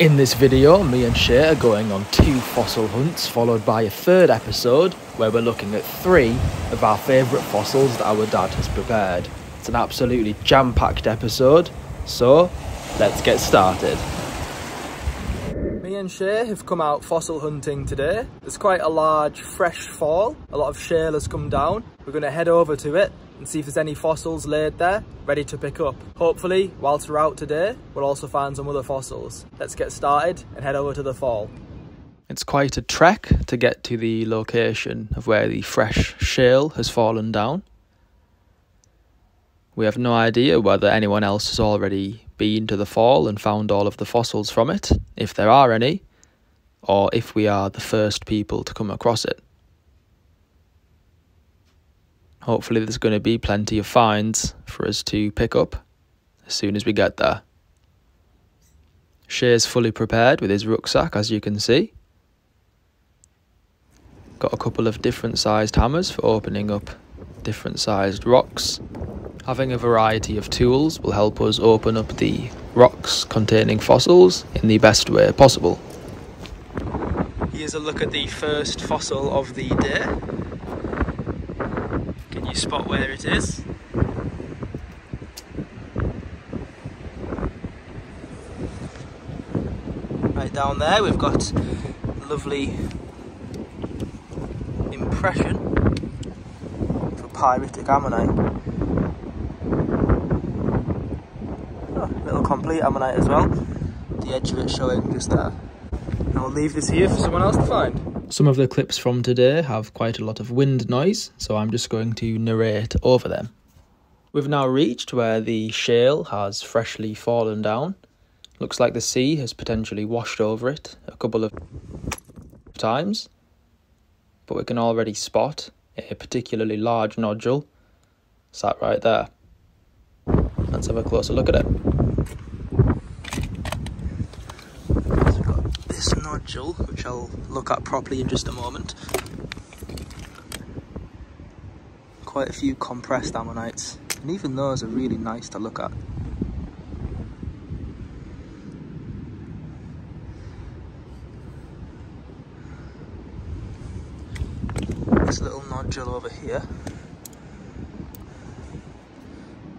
In this video, me and Shay are going on two fossil hunts, followed by a third episode where we're looking at three of our favourite fossils that our dad has prepared. It's an absolutely jam packed episode, so let's get started. Me and Shay have come out fossil hunting today. There's quite a large fresh fall, a lot of shale has come down. We're going to head over to it and see if there's any fossils laid there ready to pick up. Hopefully, whilst we're out today, we'll also find some other fossils. Let's get started and head over to the fall. It's quite a trek to get to the location of where the fresh shale has fallen down. We have no idea whether anyone else has already been to the fall and found all of the fossils from it, if there are any, or if we are the first people to come across it. Hopefully, there's going to be plenty of finds for us to pick up as soon as we get there. Shay's fully prepared with his rucksack, as you can see. Got a couple of different sized hammers for opening up different sized rocks. Having a variety of tools will help us open up the rocks containing fossils in the best way possible. Here's a look at the first fossil of the day spot where it is. Right down there we've got lovely impression a pyritic ammonite. Oh, little complete ammonite as well. The edge of it showing just there. I'll leave this here for someone else to find. Some of the clips from today have quite a lot of wind noise, so I'm just going to narrate over them. We've now reached where the shale has freshly fallen down. Looks like the sea has potentially washed over it a couple of times, but we can already spot a particularly large nodule sat right there. Let's have a closer look at it. This nodule, which I'll look at properly in just a moment. Quite a few compressed ammonites, and even those are really nice to look at. This little nodule over here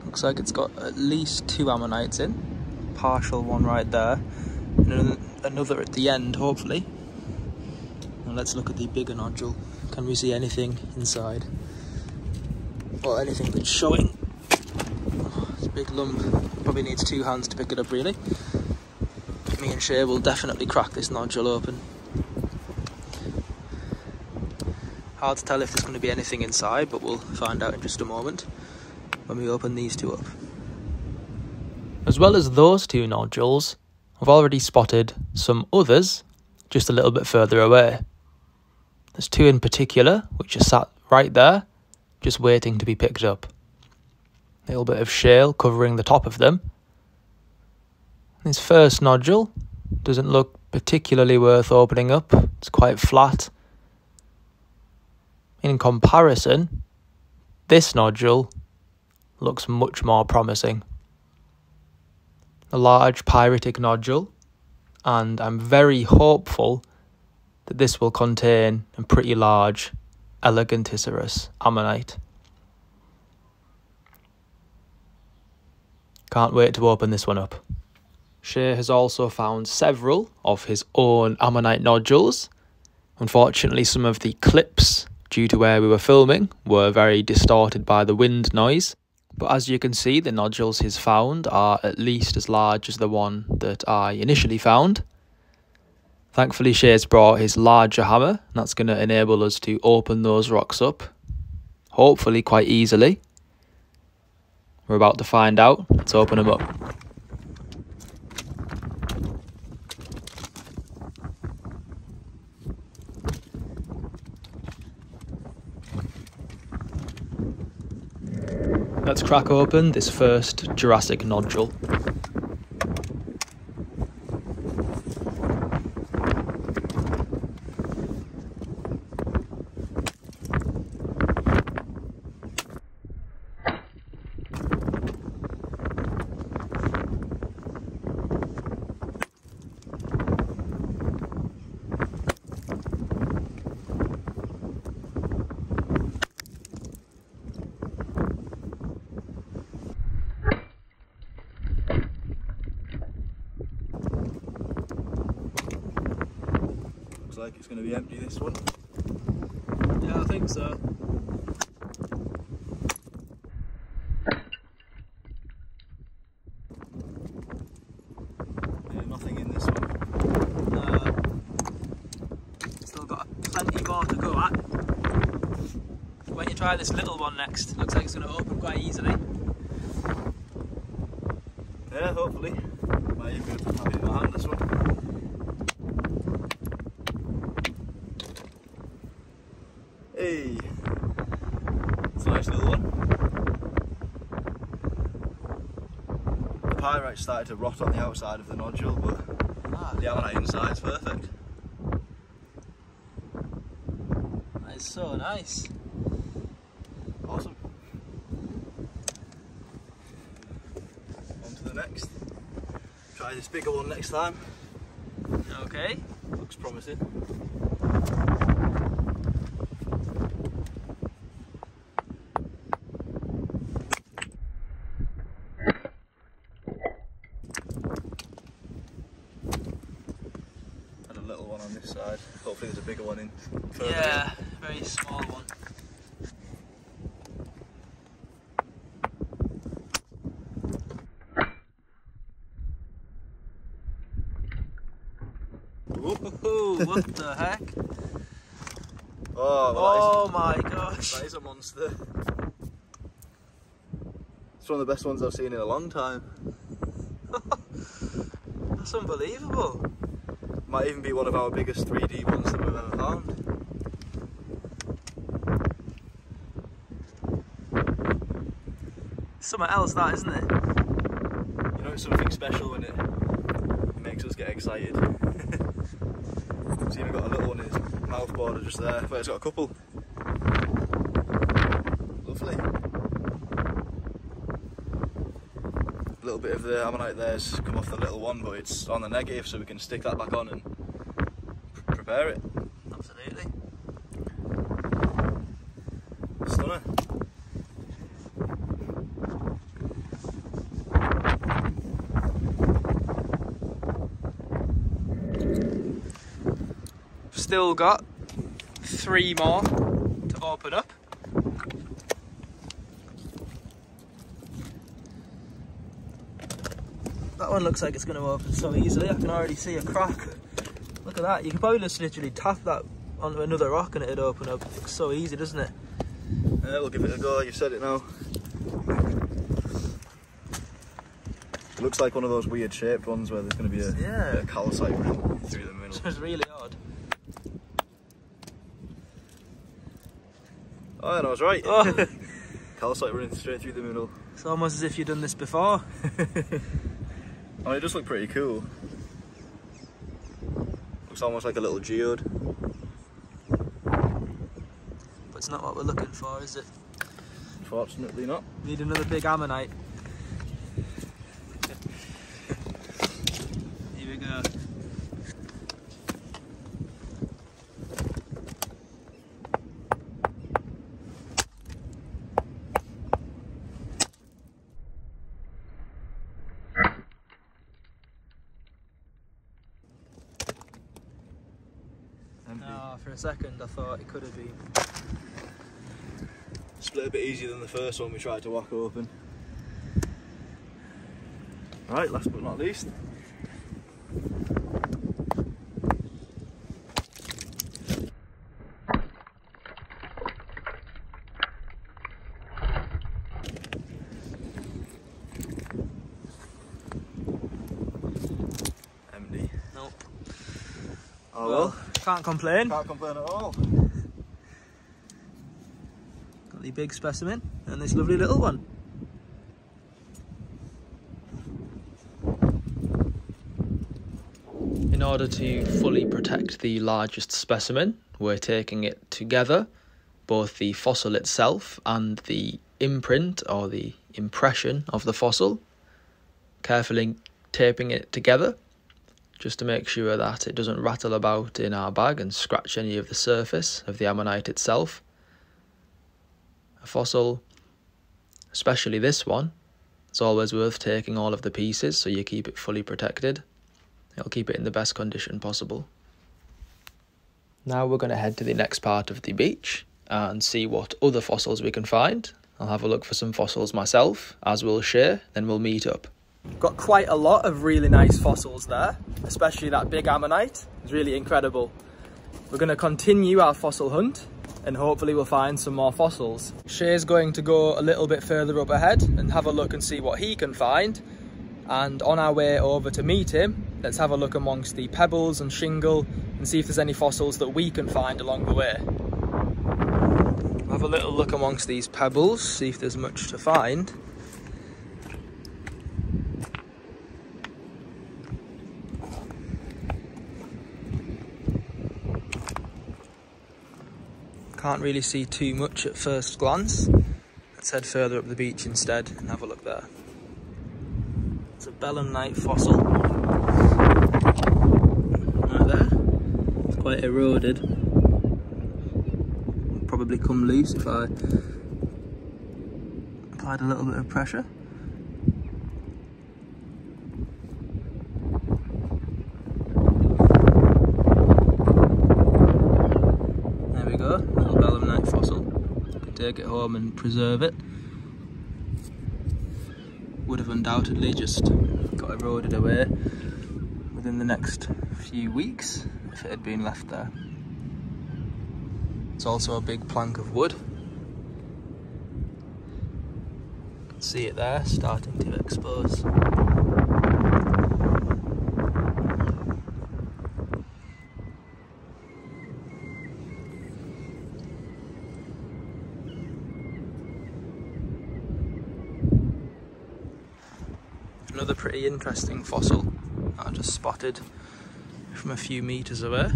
looks like it's got at least two ammonites in, partial one right there, another at the end, hopefully. Now let's look at the bigger nodule. Can we see anything inside? Or anything that's showing? Oh, it's a big lump. Probably needs two hands to pick it up, really. Me and Shay will definitely crack this nodule open. Hard to tell if there's going to be anything inside, but we'll find out in just a moment when we open these two up. As well as those two nodules, I've already spotted some others just a little bit further away. There's two in particular which are sat right there, just waiting to be picked up. A little bit of shale covering the top of them. This first nodule doesn't look particularly worth opening up, it's quite flat. In comparison, this nodule looks much more promising a large pyritic nodule, and I'm very hopeful that this will contain a pretty large Eleganticeras ammonite. Can't wait to open this one up. Shay has also found several of his own ammonite nodules. Unfortunately, some of the clips, due to where we were filming, were very distorted by the wind noise. But as you can see, the nodules he's found are at least as large as the one that I initially found. Thankfully, Shay's brought his larger hammer, and that's going to enable us to open those rocks up, hopefully quite easily. We're about to find out. Let's open them up. Let's crack open this first Jurassic nodule. Like it's going to be empty this one. Yeah, I think so. Yeah, nothing in this one. Uh, still got plenty more to go at. Why don't you try this little one next? Looks like it's going to open quite easily. Yeah, hopefully. Might even have it in my hand this one. Hey, it's a nice little one. The pyrite started to rot on the outside of the nodule, but Ah, the inside's perfect. that is so nice. Awesome. On to the next. Try this bigger one next time. Okay. Looks promising. Had a little one on this side. Hopefully there's a bigger one in further Yeah, very small one. in. What the heck? Oh, well, Oh my is, gosh. that is a monster. It's one of the best ones I've seen in a long time. That's unbelievable. Might even be one of our biggest 3D ones that we've ever found. Something else, that isn't it? You know, it's something special when it, it makes us get excited. He's even got a little one in his mouth border just there, but he's got a couple. Lovely. A little bit of the ammonite there's come off the little one, but it's on the negative, so we can stick that back on and pr- prepare it. Absolutely. Stunner. Still got three more to open up. That one looks like it's going to open so easily. I can already see a crack. Look at that. You could probably just literally tap that onto another rock and it'd open up. Looks so easy, doesn't it? Uh, yeah, we'll give it a go. You've said it now. It looks like one of those weird shaped ones where there's going to be a, Yeah. of calcite running through the middle. It's really odd. Oh, and I was right. Oh. calcite running straight through the middle. It's almost as if you've done this before. I mean, it does look pretty cool. Looks almost like a little geode. But it's not what we're looking for, is it? Unfortunately not. Need another big ammonite. Here we go. Empty. No, for a second I thought it could have been. Split a little bit easier than the first one we tried to whack open. Right, last but not least. Empty. Nope. Oh well. Can't complain. Can't complain at all. Got the big specimen and this lovely little one. In order to fully protect the largest specimen, we're taking it together, both the fossil itself and the imprint or the impression of the fossil, carefully taping it together just to make sure that it doesn't rattle about in our bag and scratch any of the surface of the ammonite itself. A fossil, especially this one, it's always worth taking all of the pieces so you keep it fully protected. It'll keep it in the best condition possible. Now we're going to head to the next part of the beach and see what other fossils we can find. I'll have a look for some fossils myself, as will Shay, then we'll meet up. Got quite a lot of really nice fossils there, especially that big ammonite. It's really incredible. We're going to continue our fossil hunt and hopefully we'll find some more fossils. Shay's going to go a little bit further up ahead and have a look and see what he can find. And on our way over to meet him, let's have a look amongst the pebbles and shingle and see if there's any fossils that we can find along the way. Have a little look amongst these pebbles, see if there's much to find. Can't really see too much at first glance. Let's head further up the beach instead and have a look there. It's a belemnite fossil. Right there. It's quite eroded. probably come loose if I applied a little bit of pressure. Take it home and preserve it. Would have undoubtedly just got eroded away within the next few weeks if it had been left there. It's also a big plank of wood. You can see it there starting to expose. Another interesting fossil I just spotted from a few meters away.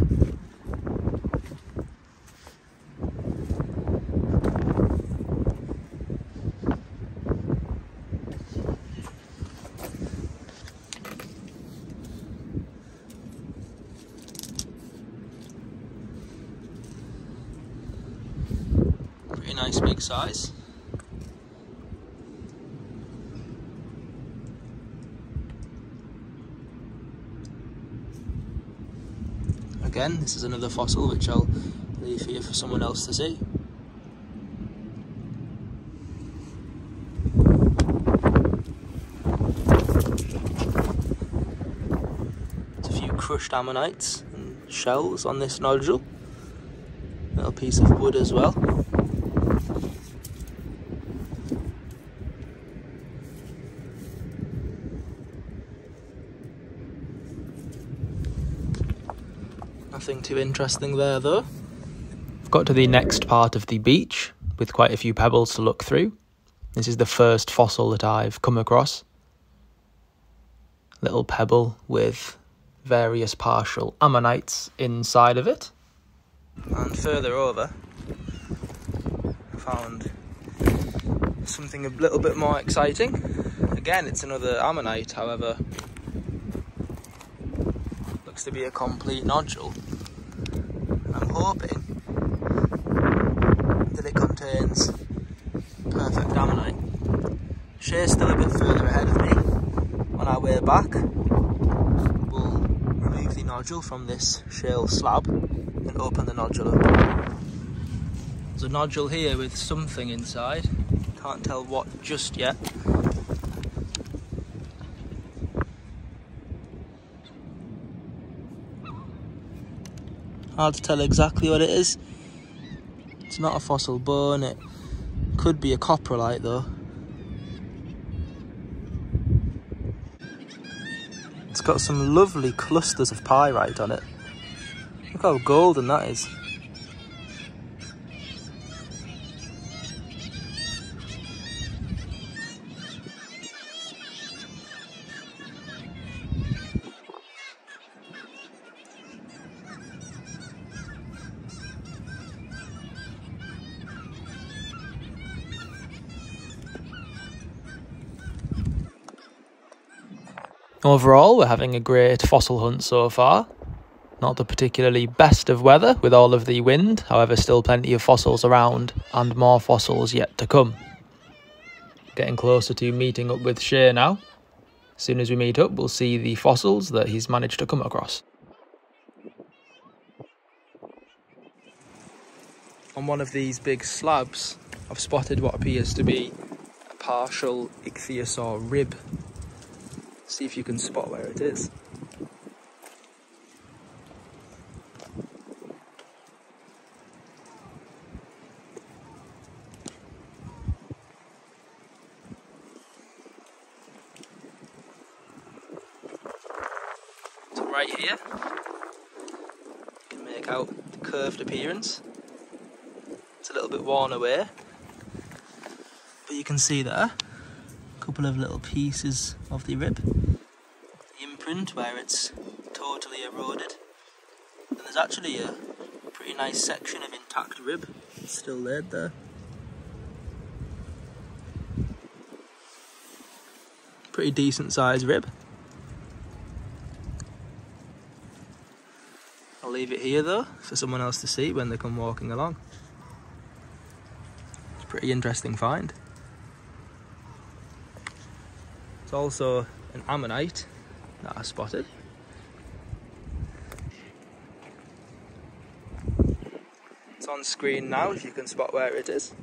Nice big size. Again. This is another fossil which I'll leave here for someone else to see. There's a few crushed ammonites and shells on this nodule. A little piece of wood as well. Nothing too interesting there though. I've got to the next part of the beach with quite a few pebbles to look through. This is the first fossil that I've come across. Little pebble with various partial ammonites inside of it. And further over, I found something a little bit more exciting. Again, it's another ammonite, however, looks to be a complete nodule. I'm hoping that it contains perfect ammonite. Shay's still a bit further ahead of me. On our way back, we'll remove the nodule from this shale slab and open the nodule up. There's a nodule here with something inside. Can't tell what just yet. Hard to tell exactly what it is. It's not a fossil bone, it could be a coprolite though. It's got some lovely clusters of pyrite on it. Look how golden that is. Overall, we're having a great fossil hunt so far. Not the particularly best of weather with all of the wind, however, still plenty of fossils around and more fossils yet to come. Getting closer to meeting up with Shay now. As soon as we meet up, we'll see the fossils that he's managed to come across. on one of these big slabs, I've spotted what appears to be a partial ichthyosaur rib. See if you can spot where it is. So right here, you can make out the curved appearance. It's a little bit worn away, but you can see there couple of little pieces of the rib, the imprint where it's totally eroded, and there's actually a pretty nice section of intact rib still laid there. Pretty decent sized rib. I'll leave it here though for someone else to see when they come walking along. It's a pretty interesting find. It's also an ammonite that I spotted. It's on screen now if you can spot where it is.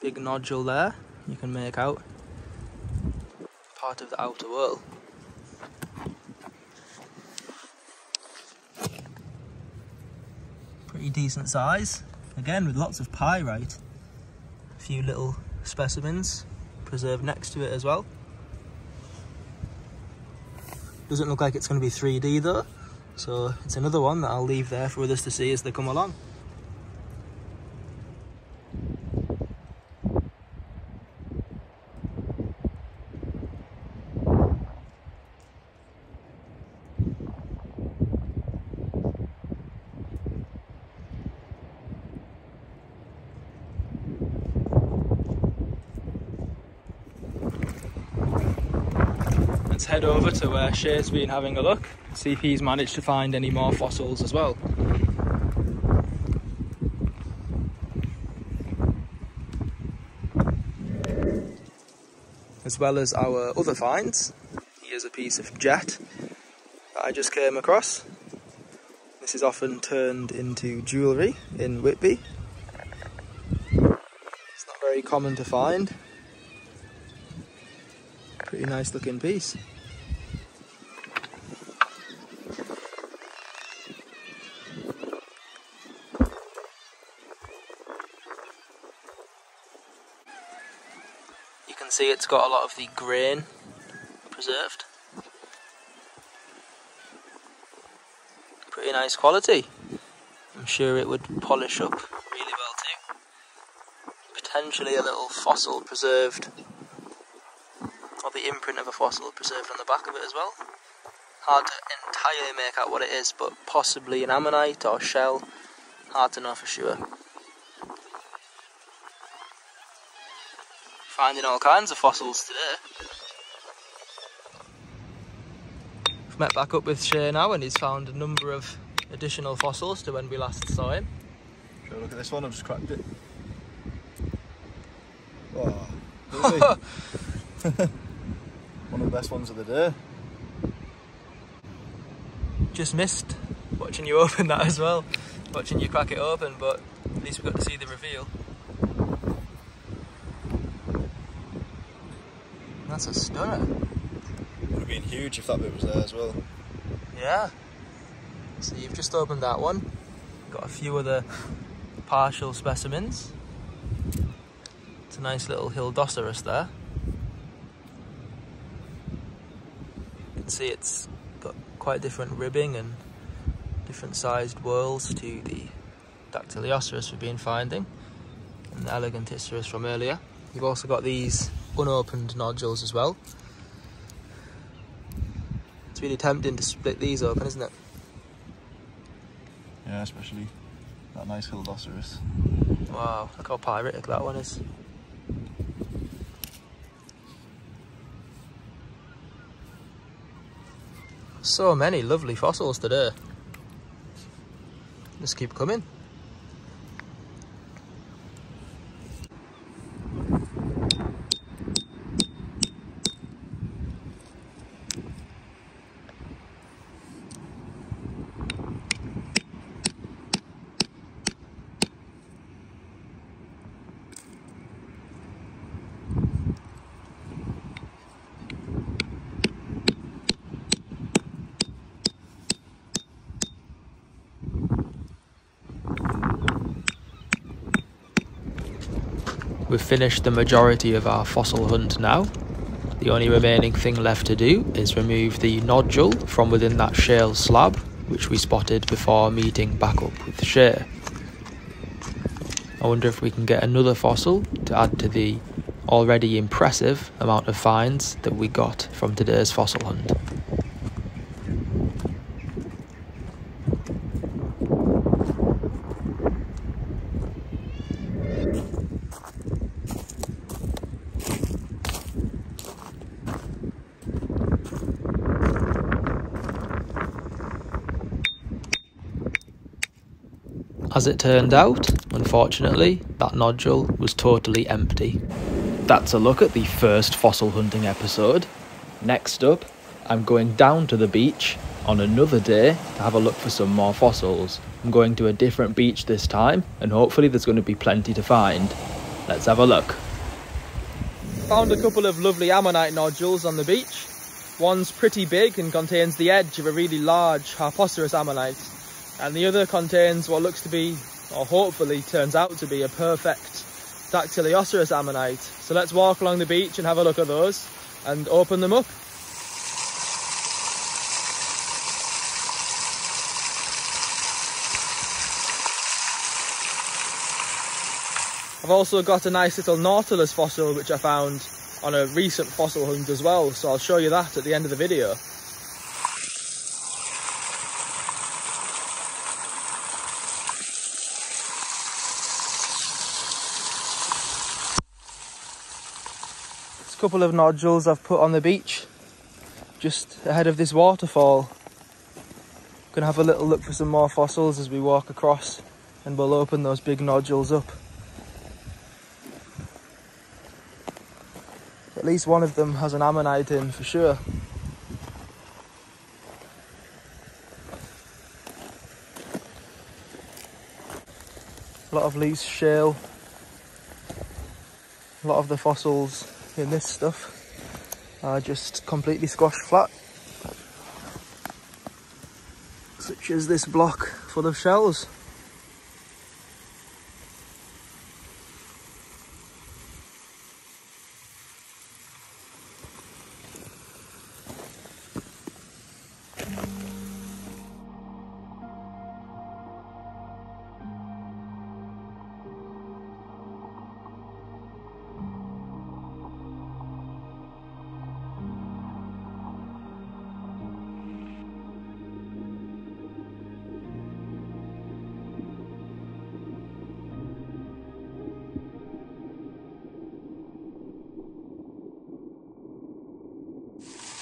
Big nodule there, you can make out part of the outer wall. Pretty decent size, again with lots of pyrite. A few little specimens preserved next to it as well. Doesn't look like it's going to be 3D though, so it's another one that I'll leave there for others to see as they come along. Let's head over to uh, where Shay's been having a look, see if he's managed to find any more fossils as well. As well as our other finds, here's a piece of jet that I just came across. This is often turned into jewellery in Whitby. It's not very common to find. Pretty nice looking piece. You can see it's got a lot of the grain preserved. Pretty nice quality. I'm sure it would polish up really well too. Potentially a little fossil preserved or the imprint of a fossil preserved on the back of it as well. Hard to entirely make out what it is, but possibly an ammonite or shell. Hard to know for sure. Finding all kinds of fossils today. I've met back up with Shay now and he's found a number of additional fossils to when we last saw him. Shall we look at this one? I've just cracked it. Oh, lovely. one of the best ones of the day. Just missed watching you open that as well. Watching you crack it open, but at least we got to see the reveal. That's a stunner. Would have been huge if that bit was there as well. Yeah. So you've just opened that one. Got a few other partial specimens. It's a nice little Hildoceras there. You can see it's got quite different ribbing and different sized whorls to the Dactylioceras we've been finding and the Eleganticeras from earlier. You've also got these unopened nodules as well. It's really tempting to split these open, isn't it? Yeah, especially that nice Hildoceras. Wow, look how pyritic that one is. So many lovely fossils today. Just keep coming. We've finished the majority of our fossil hunt now. The only remaining thing left to do is remove the nodule from within that shale slab, which we spotted before meeting back up with Shay. I wonder if we can get another fossil to add to the already impressive amount of finds that we got from today's fossil hunt. As it turned out, unfortunately, that nodule was totally empty. That's a look at the first fossil hunting episode. Next up, I'm going down to the beach on another day to have a look for some more fossils. I'm going to a different beach this time, and hopefully there's going to be plenty to find. Let's have a look. Found a couple of lovely ammonite nodules on the beach. One's pretty big and contains the edge of a really large Harpoceras ammonite and the other contains what looks to be, or hopefully turns out to be, a perfect Dactylioceras ammonite. So let's walk along the beach and have a look at those and open them up. I've also got a nice little Nautilus fossil which I found on a recent fossil hunt as well, so I'll show you that at the end of the video. Couple of nodules I've put on the beach just ahead of this waterfall. Gonna have a little look for some more fossils as we walk across and we'll open those big nodules up. At least one of them has an ammonite in for sure. A lot of loose shale. A lot of the fossils in this stuff are just completely squashed flat. Such as this block full of shells.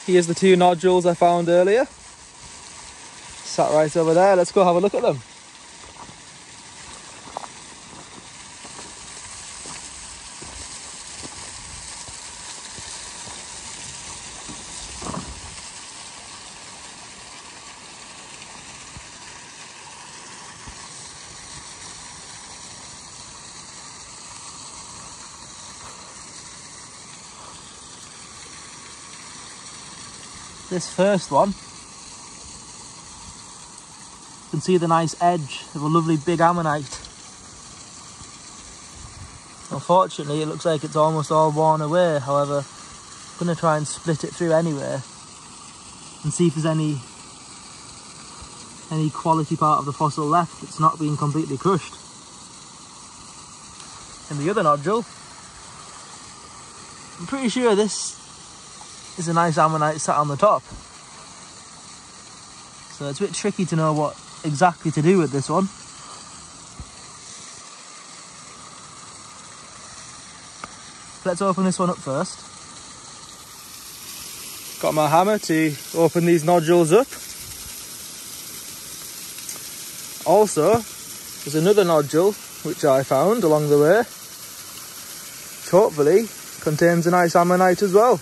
Here's the two nodules I found earlier. Sat right over there. Let's go have a look at them. This first one, you can see the nice edge of a lovely big ammonite. Unfortunately, it looks like it's almost all worn away. However, I'm going to try and split it through anyway and see if there's any any quality part of the fossil left that's not been completely crushed. And the other nodule, I'm pretty sure this is a nice ammonite sat on the top. So it's a bit tricky to know what exactly to do with this one. Let's open this one up first. Got my hammer to open these nodules up. Also, there's another nodule which I found along the way. Which hopefully contains a nice ammonite as well.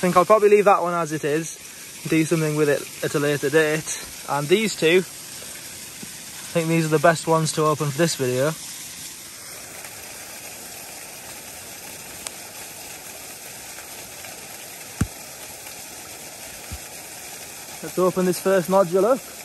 Think I'll probably leave that one as it is, do something with it at a later date. And these two, I think these are the best ones to open for this video. Let's open this first nodule up.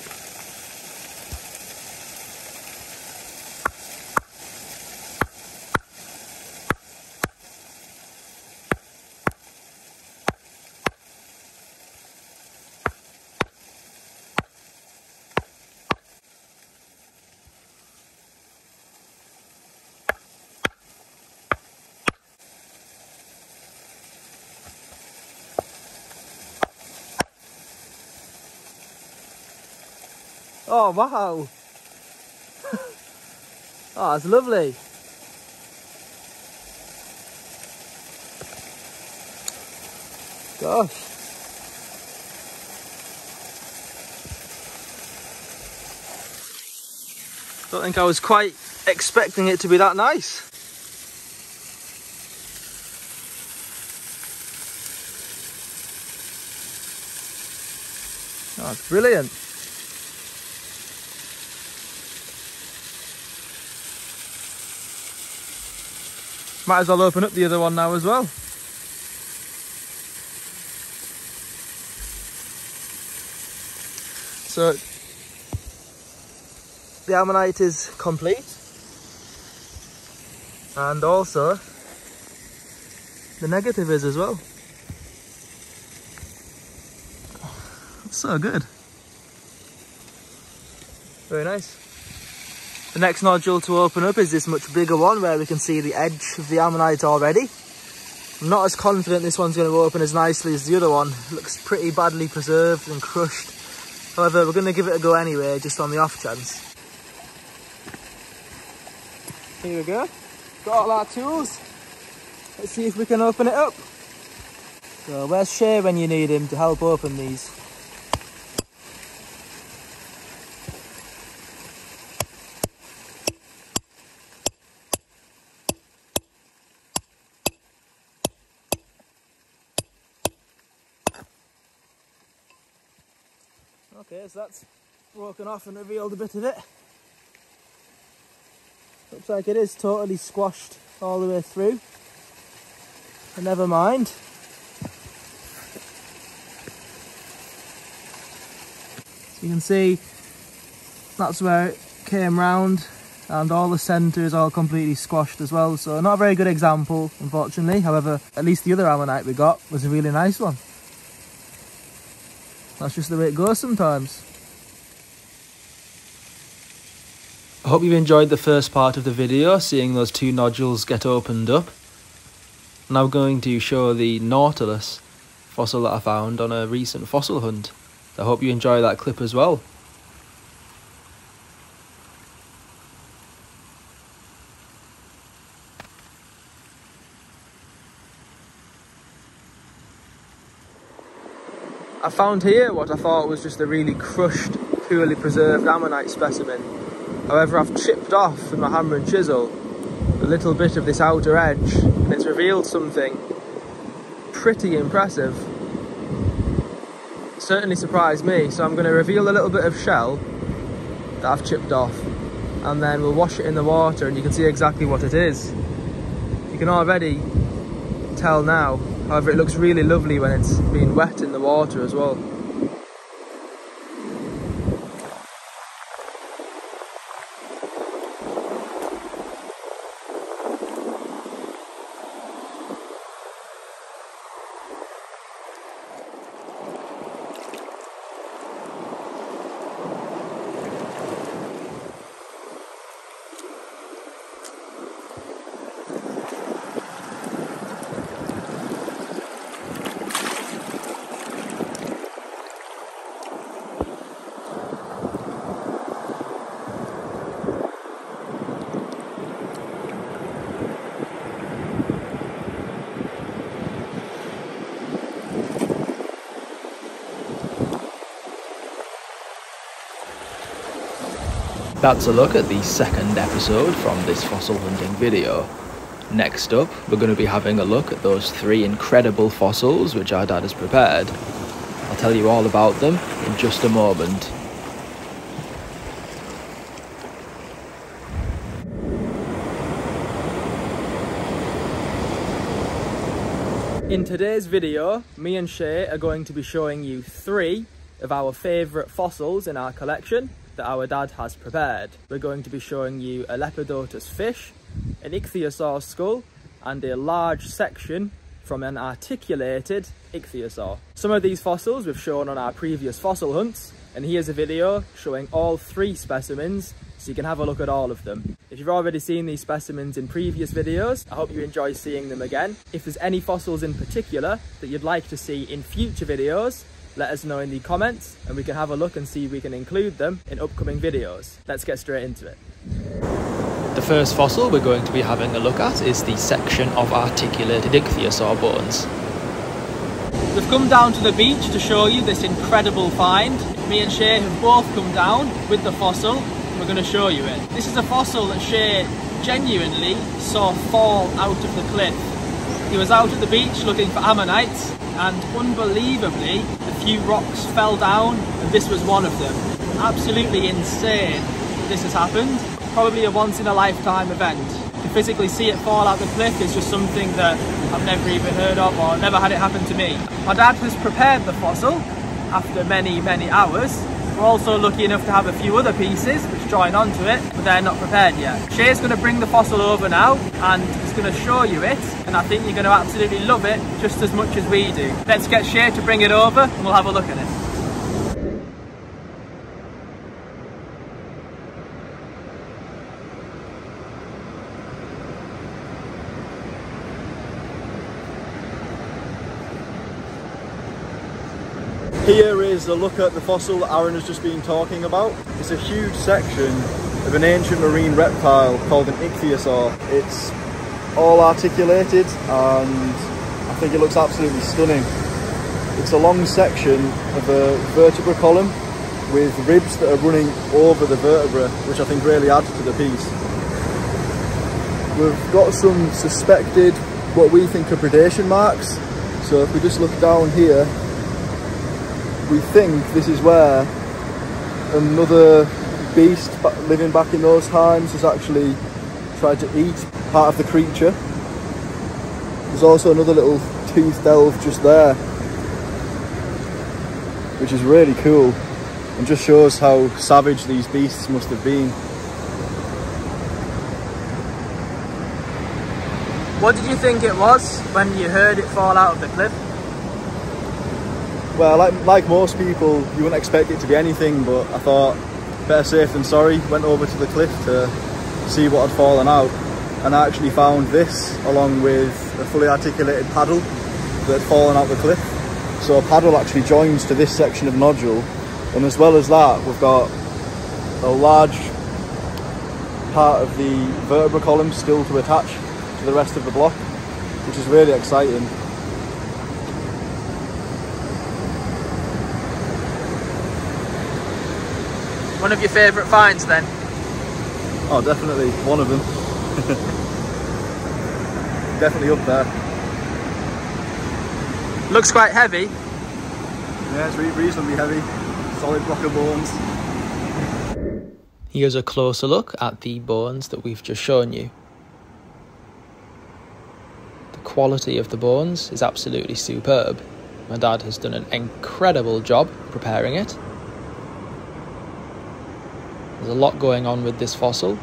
Oh, wow. oh, it's lovely. Gosh. Don't think I was quite expecting it to be that nice. Oh, it's brilliant. Might as well open up the other one now as well. So the ammonite is complete and also the negative is as well. so good. Very nice. The next nodule to open up is this much bigger one where we can see the edge of the ammonite already. I'm not as confident this one's going to open as nicely as the other one. It looks pretty badly preserved and crushed. However, we're going to give it a go anyway, just on the off chance. Here we go. Got all our tools. Let's see if we can open it up. So where's Shay when you need him to help open these? Okay, that's broken off and revealed a bit of it. Looks like it is totally squashed all the way through. But never mind. So you can see that's where it came round and all the centre is all completely squashed as well. So not a very good example, unfortunately. However, at least the other ammonite we got was a really nice one. That's just the way it goes sometimes. I hope you've enjoyed the first part of the video, seeing those two nodules get opened up. Now going to show the Nautilus fossil that I found on a recent fossil hunt. I hope you enjoy that clip as well. I found here what I thought was just a really crushed, poorly preserved ammonite specimen. However, I've chipped off with my hammer and chisel a little bit of this outer edge and it's revealed something pretty impressive. certainly surprised me, so I'm going to reveal a little bit of shell that I've chipped off and then we'll wash it in the water and you can see exactly what it is. You can already tell now However, it looks really lovely when it's been wet in the water as well. That's a look at the second episode from this fossil hunting video. Next up, we're going to be having a look at those three incredible fossils which our dad has prepared. I'll tell you all about them in just a moment. In today's video, me and Shay are going to be showing you three of our favourite fossils in our collection that our dad has prepared. We're going to be showing you a Lepidotus fish, an ichthyosaur skull, and a large section from an articulated ichthyosaur. Some of these fossils we've shown on our previous fossil hunts, and here's a video showing all three specimens so you can have a look at all of them. If you've already seen these specimens in previous videos, I hope you enjoy seeing them again. If there's any fossils in particular that you'd like to see in future videos, let us know in the comments and we can have a look and see if we can include them in upcoming videos. Let's get straight into it. The first fossil we're going to be having a look at is the section of articulated ichthyosaur bones. We've come down to the beach to show you this incredible find. Me and Shay have both come down with the fossil we're going to show you it. This is a fossil that Shay genuinely saw fall out of the cliff. He was out at the beach looking for ammonites and unbelievably a few rocks fell down and this was one of them. Absolutely insane this has happened. Probably a once in a lifetime event. To physically see it fall out the cliff is just something that I've never even heard of or never had it happen to me. My dad has prepared the fossil after many, many hours we're also lucky enough to have a few other pieces which join onto it, but they're not prepared yet. Shay's going to bring the fossil over now and he's going to show you it, and I think you're going to absolutely love it just as much as we do. Let's get Shay to bring it over and we'll have a look at it. A look at the fossil that Aaron has just been talking about. It's a huge section of an ancient marine reptile called an ichthyosaur. It's all articulated and I think it looks absolutely stunning. It's a long section of a vertebra column with ribs that are running over the vertebra, which I think really adds to the piece. We've got some suspected, what we think are predation marks. So if we just look down here, we think this is where another beast living back in those times has actually tried to eat part of the creature. There's also another little tooth delve just there, which is really cool and just shows how savage these beasts must have been. What did you think it was when you heard it fall out of the cliff? Well, like, like most people, you wouldn't expect it to be anything, but I thought better safe than sorry. Went over to the cliff to see what had fallen out, and I actually found this along with a fully articulated paddle that had fallen out the cliff. So a paddle actually joins to this section of nodule, and as well as that, we've got a large part of the vertebra column still to attach to the rest of the block, which is really exciting. One of your favourite finds then? Oh, definitely one of them. definitely up there. Looks quite heavy. Yeah, it's re reasonably heavy. Solid block of bones. Here's a closer look at the bones that we've just shown you. The quality of the bones is absolutely superb. My dad has done an incredible job preparing it. There's a lot going on with this fossil.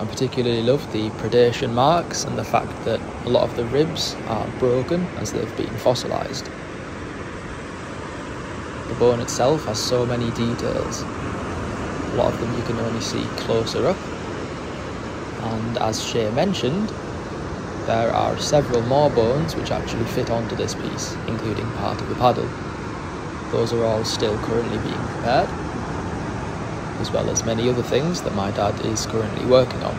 I particularly love the predation marks and the fact that a lot of the ribs are broken as they've been fossilised. The bone itself has so many details. A lot of them you can only see closer up. And as Shay mentioned, there are several more bones which actually fit onto this piece, including part of the paddle. Those are all still currently being prepared as well as many other things that my dad is currently working on.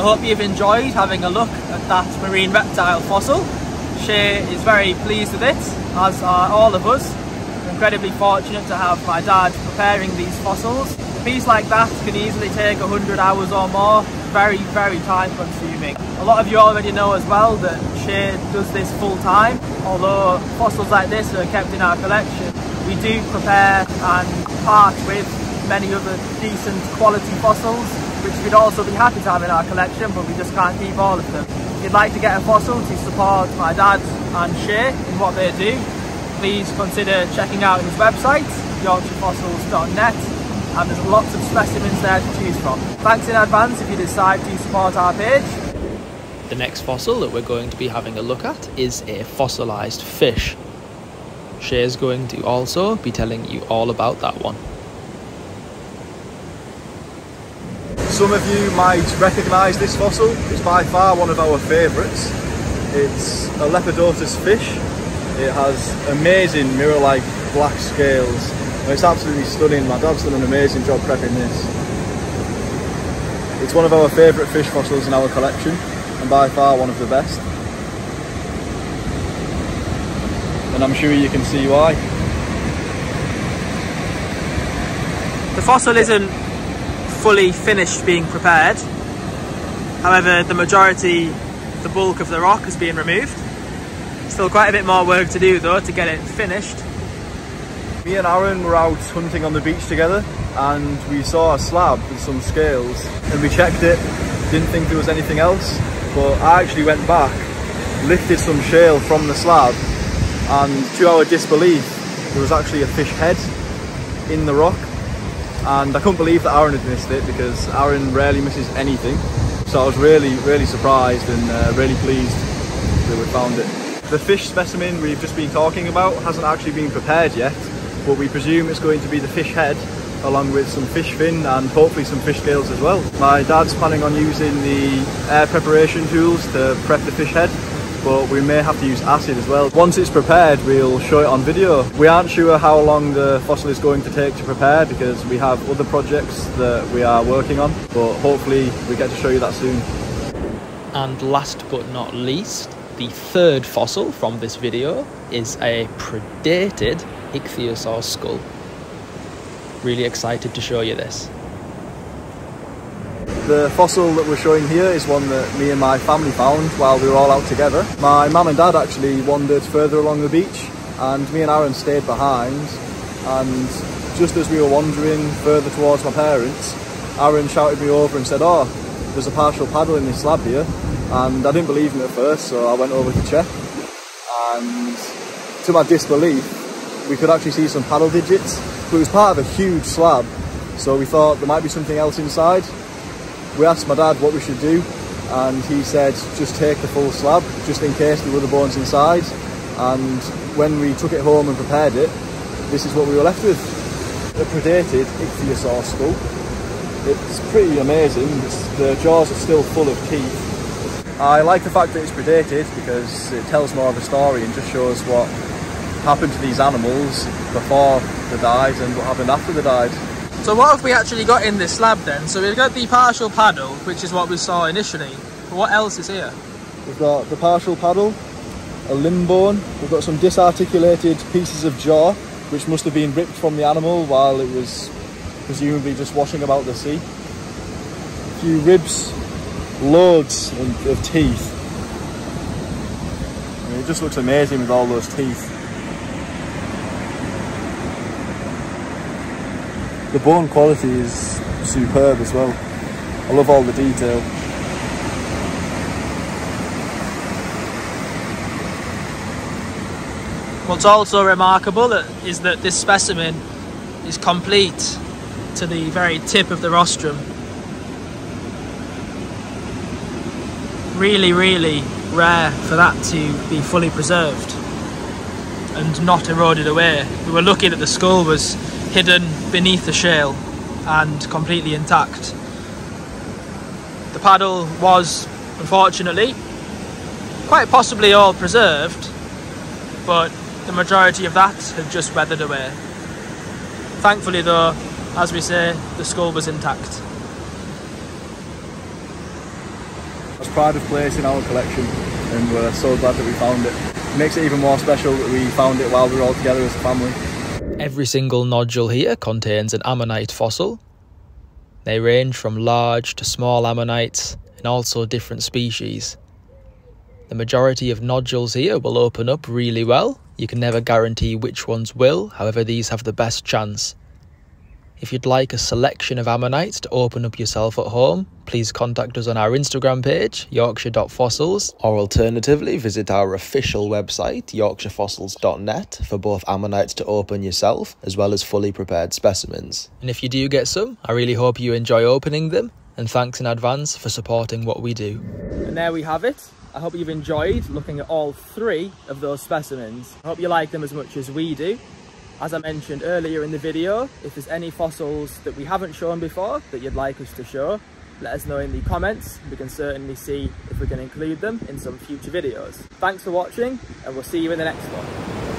I hope you've enjoyed having a look at that marine reptile fossil. Shay is very pleased with it, as are all of us. Incredibly fortunate to have my dad preparing these fossils. A piece like that can easily take 100 hours or more, very, very time consuming. A lot of you already know as well that Shay does this full time, although fossils like this are kept in our collection we do prepare and part with many other decent quality fossils which we'd also be happy to have in our collection but we just can't keep all of them. If you'd like to get a fossil to support my dad and Shay in what they do, please consider checking out his website, yorkshirefossils.net and there's lots of specimens there to choose from. Thanks in advance if you decide to support our page. The next fossil that we're going to be having a look at is a fossilised fish. Shay is going to also be telling you all about that one. Some of you might recognise this fossil, it's by far one of our favourites. It's a Lepidotus fish. It has amazing mirror-like black scales. It's absolutely stunning. My dad's done an amazing job prepping this. It's one of our favourite fish fossils in our collection and by far one of the best. And I'm sure you can see why. The fossil isn't fully finished being prepared. However, the majority, the bulk of the rock is being removed. Still quite a bit more work to do though to get it finished. Me and Aaron were out hunting on the beach together and we saw a slab with some scales and we checked it, didn't think there was anything else, but I actually went back, lifted some shale from the slab and to our disbelief, there was actually a fish head in the rock and I couldn't believe that Aaron had missed it because Aaron rarely misses anything. So I was really, really surprised and uh, really pleased that we found it. The fish specimen we've just been talking about hasn't actually been prepared yet, but we presume it's going to be the fish head along with some fish fin and hopefully some fish scales as well. My dad's planning on using the air preparation tools to prep the fish head but we may have to use acid as well. Once it's prepared, we'll show it on video. We aren't sure how long the fossil is going to take to prepare because we have other projects that we are working on, but hopefully we get to show you that soon. And last but not least, the third fossil from this video is a predated ichthyosaur skull. Really excited to show you this. The fossil that we're showing here is one that me and my family found while we were all out together. My mum and dad actually wandered further along the beach and me and Aaron stayed behind. And just as we were wandering further towards my parents, Aaron shouted me over and said, oh, there's a partial paddle in this slab here. And I didn't believe him at first so I went over to check. And to my disbelief we could actually see some paddle digits but it was part of a huge slab so we thought there might be something else inside we asked my dad what we should do and he said just take the full slab just in case there were the bones inside. And when we took it home and prepared it this is what we were left with. A predated ichthyosaur skull. It's pretty amazing. It's, the jaws are still full of teeth. I like the fact that it's predated because it tells more of a story and just shows what happened to these animals before they died and what happened after they died so what have we actually got in this slab then? So we've got the partial paddle, which is what we saw initially. But what else is here? We've got the partial paddle, a limb bone, we've got some disarticulated pieces of jaw, which must have been ripped from the animal while it was presumably just washing about the sea. A few ribs, loads of teeth. I mean, it just looks amazing with all those teeth. The bone quality is superb as well. I love all the detail. What's also remarkable is that this specimen is complete to the very tip of the rostrum. Really, really rare for that to be fully preserved and not eroded away. We were lucky that the skull was hidden beneath the shale and completely intact. The paddle was, unfortunately, quite possibly all preserved, but the majority of that had just weathered away. Thankfully though, as we say, the skull was intact. It's pride of place in our collection and we're so glad that we found it. It makes it even more special that we found it while we were all together as a family. Mm. Every single nodule here contains an ammonite fossil. They range from large to small ammonites and also different species. The majority of nodules here will open up really well. You can never guarantee which ones will, however these have the best chance. If you'd like a selection of ammonites to open up yourself at home, please contact us on our Instagram page, yorkshire.fossils, or alternatively visit our official website, yorkshirefossils.net, for both ammonites to open yourself, as well as fully prepared specimens. And if you do get some, I really hope you enjoy opening them, and thanks in advance for supporting what we do. And there we have it. I hope you've enjoyed looking at all three of those specimens. I hope you like them as much as we do. As I mentioned earlier in the video, if there's any fossils that we haven't shown before that you'd like us to show, let us know in the comments. We can certainly see if we can include them in some future videos. Thanks for watching and we'll see you in the next one.